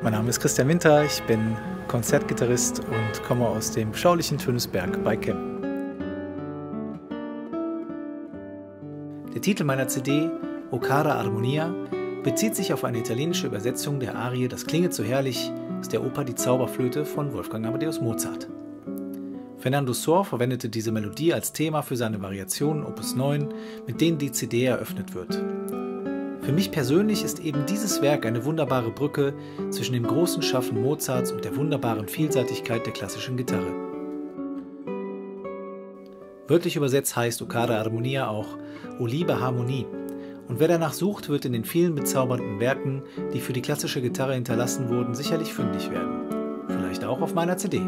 Mein Name ist Christian Winter, ich bin Konzertgitarrist und komme aus dem schaulichen Tönisberg bei Kempen. Der Titel meiner CD, Okara Armonia, bezieht sich auf eine italienische Übersetzung der Arie Das klinge so herrlich aus der Oper Die Zauberflöte von Wolfgang Amadeus Mozart. Fernando Sor verwendete diese Melodie als Thema für seine Variationen Opus 9, mit denen die CD eröffnet wird. Für mich persönlich ist eben dieses Werk eine wunderbare Brücke zwischen dem großen Schaffen Mozarts und der wunderbaren Vielseitigkeit der klassischen Gitarre. Wörtlich übersetzt heißt Okada Harmonia auch O liebe Harmonie. Und wer danach sucht, wird in den vielen bezaubernden Werken, die für die klassische Gitarre hinterlassen wurden, sicherlich fündig werden. Vielleicht auch auf meiner CD.